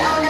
show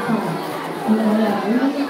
Oh, oh yeah.